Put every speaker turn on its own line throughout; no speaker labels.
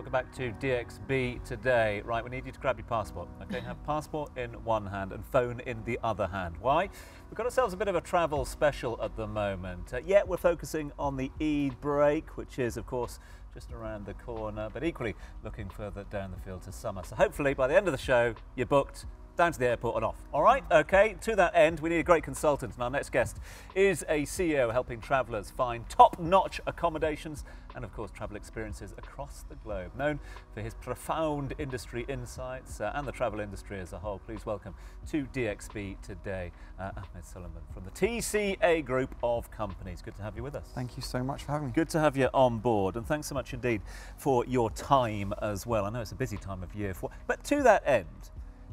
Welcome back to DXB today. Right, we need you to grab your passport. Okay, have passport in one hand and phone in the other hand. Why? We've got ourselves a bit of a travel special at the moment. Uh, yeah, we're focusing on the Eid break, which is, of course, just around the corner, but equally looking further down the field to summer. So hopefully by the end of the show, you're booked down to the airport and off. All right, okay, to that end, we need a great consultant. And our next guest is a CEO helping travellers find top notch accommodations and, of course, travel experiences across the globe. Known for his profound industry insights uh, and the travel industry as a whole, please welcome to DXB today uh, Ahmed Soliman from the TCA Group of Companies. Good to have you with us.
Thank you so much for having me.
Good to have you on board, and thanks so much indeed for your time as well. I know it's a busy time of year, for, but to that end,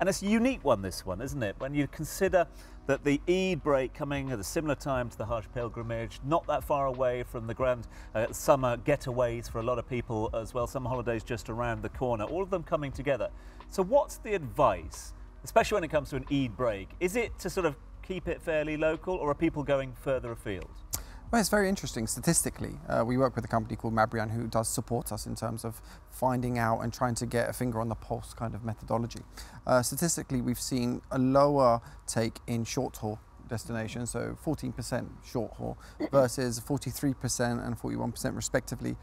and it's a unique one, this one, isn't it? When you consider that the Eid break coming at a similar time to the Hajj pilgrimage, not that far away from the grand uh, summer getaways for a lot of people as well, summer holidays just around the corner, all of them coming together. So, what's the advice, especially when it comes to an Eid break? Is it to sort of keep it fairly local, or are people going further afield?
Well, it's very interesting statistically. Uh, we work with a company called Mabrian who does support us in terms of finding out and trying to get a finger on the pulse kind of methodology. Uh, statistically, we've seen a lower take in short haul destinations, so 14% short haul versus 43% and 41% respectively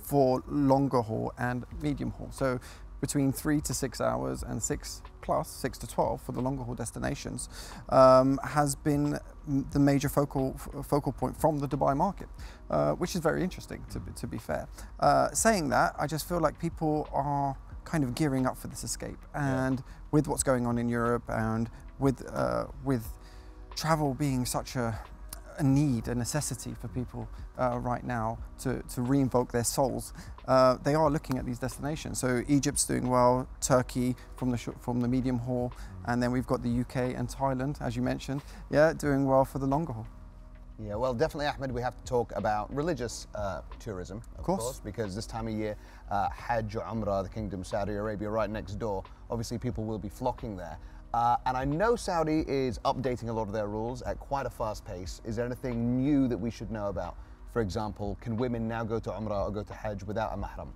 for longer haul and medium haul. So between three to six hours and six plus, six to 12 for the longer haul destinations, um, has been the major focal, focal point from the Dubai market, uh, which is very interesting to, to be fair. Uh, saying that, I just feel like people are kind of gearing up for this escape. And yeah. with what's going on in Europe and with, uh, with travel being such a, a need, a necessity for people uh, right now to, to reinvoke their souls, uh, they are looking at these destinations. So Egypt's doing well, Turkey from the from the medium haul, and then we've got the UK and Thailand, as you mentioned, yeah, doing well for the longer haul.
Yeah, well, definitely, Ahmed, we have to talk about religious uh, tourism, of, of course. course. because this time of year, uh, Hajj or Umrah, the Kingdom of Saudi Arabia, right next door, obviously people will be flocking there. Uh, and I know Saudi is updating a lot of their rules at quite a fast pace. Is there anything new that we should know about? For example, can women now go to Umrah or go to Hajj without a mahram?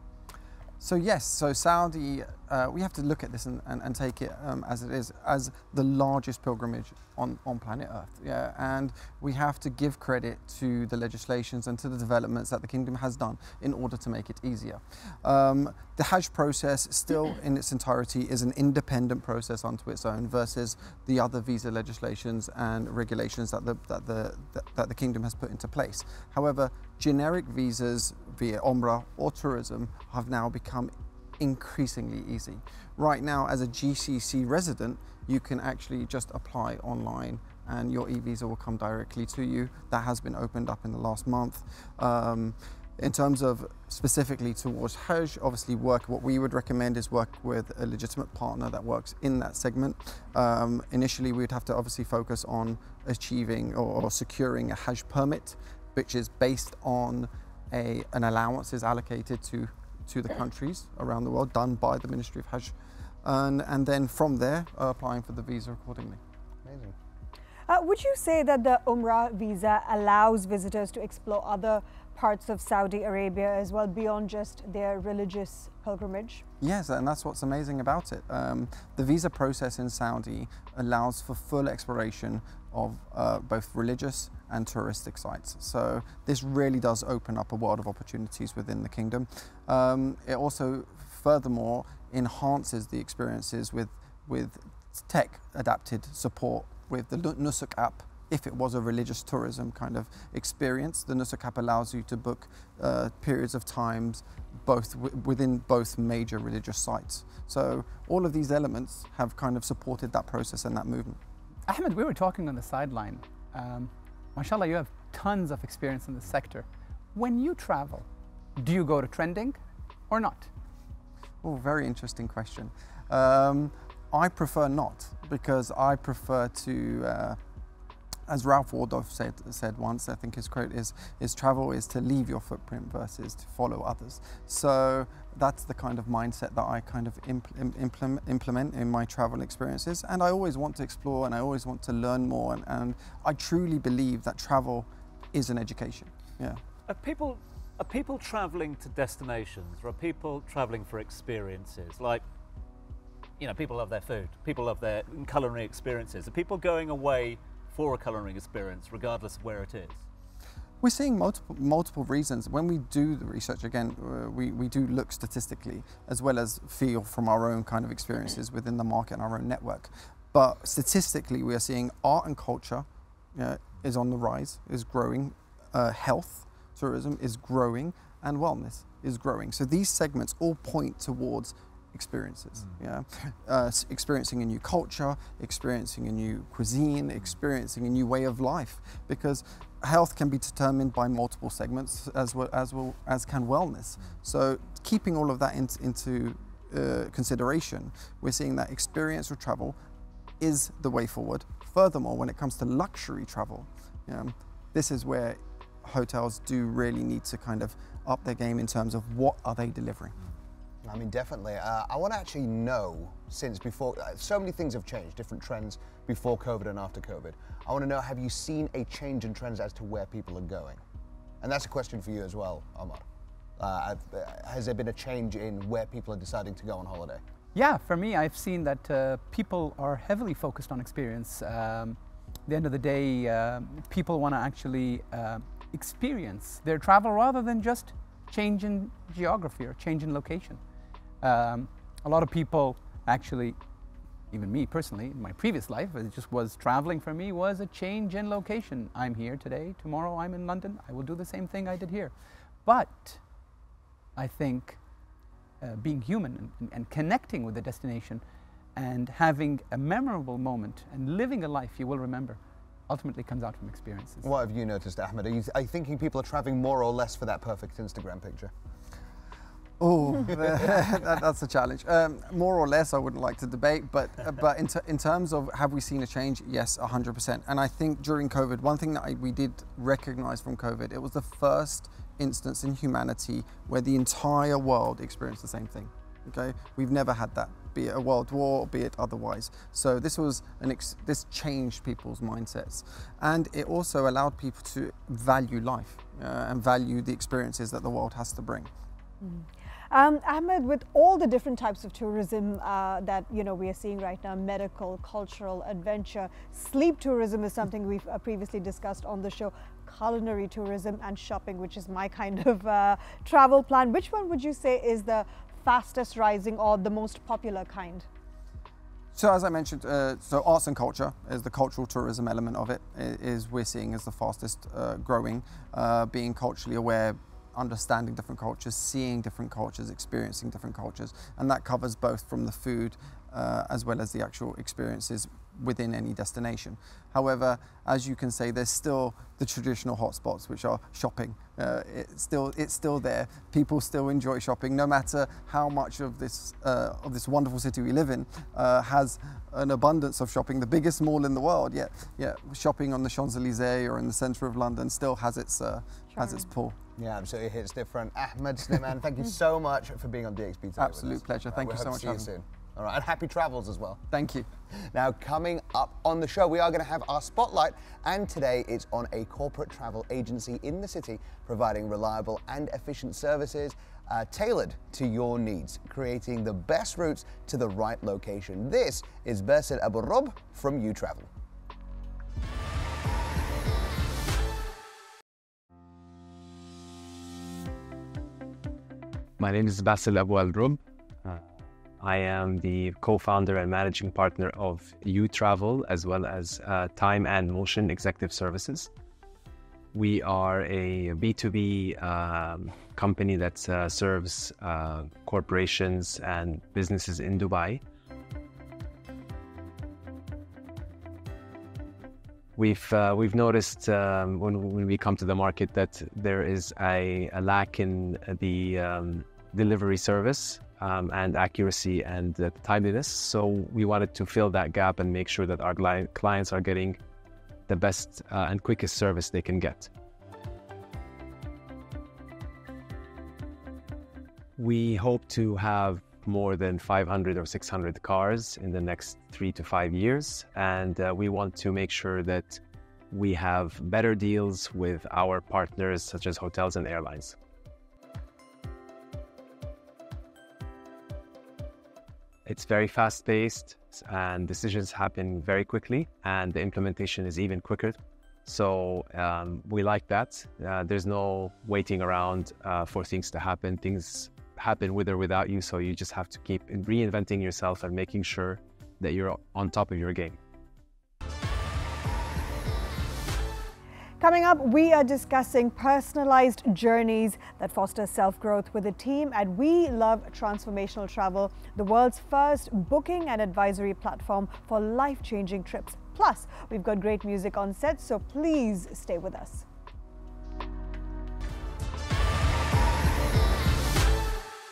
So yes, so Saudi, uh, we have to look at this and, and, and take it um, as it is, as the largest pilgrimage on, on planet Earth. Yeah, and we have to give credit to the legislations and to the developments that the kingdom has done in order to make it easier. Um, the Hajj process still in its entirety is an independent process unto its own versus the other visa legislations and regulations that the, that the, that the kingdom has put into place. However, generic visas via Umrah or tourism have now become increasingly easy. Right now, as a GCC resident, you can actually just apply online and your e-visa will come directly to you. That has been opened up in the last month. Um, in terms of specifically towards Hajj, obviously work, what we would recommend is work with a legitimate partner that works in that segment. Um, initially, we'd have to obviously focus on achieving or, or securing a Hajj permit, which is based on a, an allowance is allocated to, to the countries around the world, done by the Ministry of Hajj. And, and then from there, uh, applying for the visa accordingly.
Amazing.
Uh, would you say that the Umrah visa allows visitors to explore other parts of Saudi Arabia as well beyond just their religious pilgrimage?
Yes, and that's what's amazing about it. Um, the visa process in Saudi allows for full exploration of uh, both religious and touristic sites. So this really does open up a world of opportunities within the kingdom. Um, it also, furthermore, enhances the experiences with, with tech adapted support with the Nusuk app if it was a religious tourism kind of experience. The Nusuk app allows you to book uh, periods of times both within both major religious sites. So all of these elements have kind of supported that process and that movement.
Ahmed, we were talking on the sideline. Um, mashallah, you have tons of experience in the sector. When you travel, do you go to trending or not?
Oh, very interesting question. Um, I prefer not because I prefer to uh, as Ralph Waldo said, said once, I think his quote is, is travel is to leave your footprint versus to follow others. So that's the kind of mindset that I kind of implement, implement in my travel experiences. And I always want to explore and I always want to learn more. And, and I truly believe that travel is an education. Yeah.
Are people Are people traveling to destinations or are people traveling for experiences? Like, you know, people love their food, people love their culinary experiences. Are people going away for a colouring experience regardless of where it is?
We're seeing multiple multiple reasons. When we do the research, again, uh, we, we do look statistically as well as feel from our own kind of experiences within the market and our own network. But statistically, we are seeing art and culture uh, is on the rise, is growing, uh, health tourism is growing, and wellness is growing. So these segments all point towards experiences. Mm. Yeah, uh, experiencing a new culture, experiencing a new cuisine, experiencing a new way of life. Because health can be determined by multiple segments as well as well as can wellness. Mm. So keeping all of that in, into uh, consideration, we're seeing that experiential travel is the way forward. Furthermore, when it comes to luxury travel, this is where hotels do really need to kind of up their game in terms of what are they delivering.
I mean, definitely. Uh, I want to actually know, since before, uh, so many things have changed, different trends before COVID and after COVID. I want to know, have you seen a change in trends as to where people are going? And that's a question for you as well, Omar. Uh, uh has there been a change in where people are deciding to go on holiday?
Yeah, for me, I've seen that uh, people are heavily focused on experience. Um, the end of the day, uh, people want to actually experience their travel rather than just change in geography or change in location. Um, a lot of people actually, even me personally, in my previous life, it just was traveling for me was a change in location. I'm here today, tomorrow I'm in London, I will do the same thing I did here. But I think uh, being human and, and connecting with the destination and having a memorable moment and living a life you will remember ultimately comes out from experiences.
What have you noticed, Ahmed? Are you, are you thinking people are traveling more or less for that perfect Instagram picture?
Oh, that, that's a challenge. Um, more or less, I wouldn't like to debate, but uh, but in, in terms of have we seen a change? Yes, 100%. And I think during COVID, one thing that I, we did recognize from COVID, it was the first instance in humanity where the entire world experienced the same thing. Okay, we've never had that, be it a world war, be it otherwise. So this was an this changed people's mindsets, and it also allowed people to value life uh, and value the experiences that the world has to bring.
Mm. Um, Ahmed, with all the different types of tourism uh, that you know we are seeing right now, medical, cultural, adventure, sleep tourism is something we've uh, previously discussed on the show, culinary tourism and shopping, which is my kind of uh, travel plan. Which one would you say is the fastest rising or the most popular kind?
So as I mentioned, uh, so arts and culture is the cultural tourism element of it. Is we're seeing as the fastest uh, growing, being culturally aware, understanding different cultures, seeing different cultures, experiencing different cultures, and that covers both from the food uh, as well as the actual experiences within any destination. However, as you can say, there's still the traditional hotspots, which are shopping. Uh, it's still it's still there. People still enjoy shopping, no matter how much of this uh, of this wonderful city we live in uh, has an abundance of shopping. The biggest mall in the world, yet yeah, shopping on the Champs Elysees or in the centre of London still has its uh, has its pull.
Yeah, absolutely. Hits different. Ahmed Soliman, thank you so much for being on DXB today.
Absolute pleasure. Thank you so much.
See you soon. All right, and happy travels as well.
Thank you.
Now, coming up on the show, we are going to have our spotlight, and today it's on a corporate travel agency in the city providing reliable and efficient services uh, tailored to your needs, creating the best routes to the right location. This is Basil Abu Rob from U Travel.
My name is Basil Abu Rub. I am the co-founder and managing partner of U Travel, as well as uh, Time and Motion Executive Services. We are a B2B um, company that uh, serves uh, corporations and businesses in Dubai. We've, uh, we've noticed um, when, when we come to the market that there is a, a lack in the um, delivery service um, and accuracy and uh, timeliness. So we wanted to fill that gap and make sure that our clients are getting the best uh, and quickest service they can get. We hope to have more than 500 or 600 cars in the next three to five years. And uh, we want to make sure that we have better deals with our partners, such as hotels and airlines. It's very fast paced and decisions happen very quickly, and the implementation is even quicker. So um, we like that. Uh, there's no waiting around uh, for things to happen. Things happen with or without you. So you just have to keep reinventing yourself and making sure that you're on top of your game.
Coming up, we are discussing personalized journeys that foster self growth with a team at We Love Transformational Travel, the world's first booking and advisory platform for life changing trips. Plus, we've got great music on set, so please stay with us.